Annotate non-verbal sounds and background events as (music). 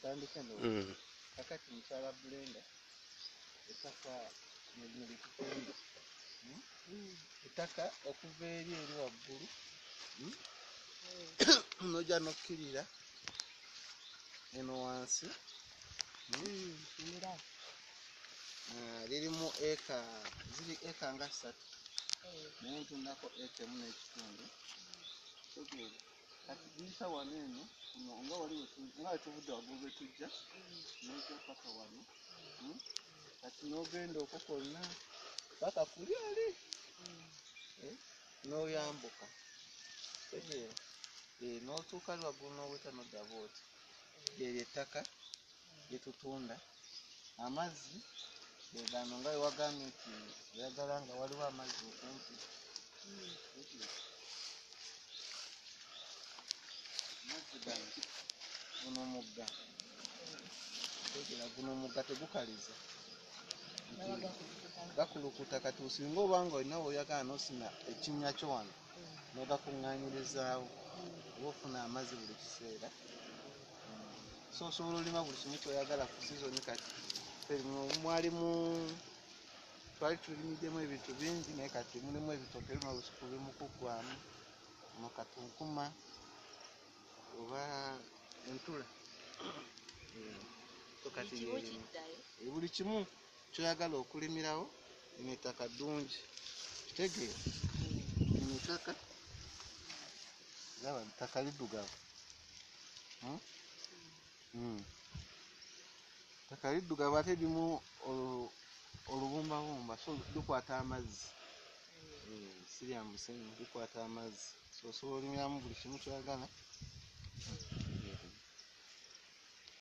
tutandike no Mm. kakati mukyala bulenda ettaka litutunda ettaka okuva eri eri waggulu. (coughs) Mm, nojja nokkirira eno wansi. Mm, ah, lirimu eka ziri eka nga ssatu. Naye ntundako eka emu n'ekitundu tegeera kati giyita wano eno nga wali wetuvudde waggulu bwetujja nojja paka wano mm, kati n'ogenda okwo kwonna paka kuli ali Eh, n'oyambuka. Tegeera Eh, n'otuuka li waggulu n'oweta noddaba oti lyeryo ettaka lyetutunda amazzi gegano nga wewagambye nti oyagala nga waliwo amazzi okumpi Gano guno omugga tegeera guno omugga tegukaliza gakulukuta kati osinga obanga olina weoyagala nosima ekinnya kyo wano nogakuŋŋanyirizaawo oba ofuna amazzi buli kiseera so osobola olima buli kimu kyoyagala ku sizoni kati ffe mu- mwali mu twali tulimiddemu ebintu bingi naye kati mulimu ebitooke bino olusuku bimukuggwamu mukatunkuma oba entula Eh, so kati Eh, buli kimu kyoyagala okulimirawo lino ettaka ddungi kitegeera ettaka laba ttaka liddugavu. Hmm? Mm. ttaka liddugavu ate limu olu- olubumbabumba so lukwata amazzi. Eh, si lya musenyu likwata amazzi. So osobola olimiramu buli kimu kyoyagala Thank you.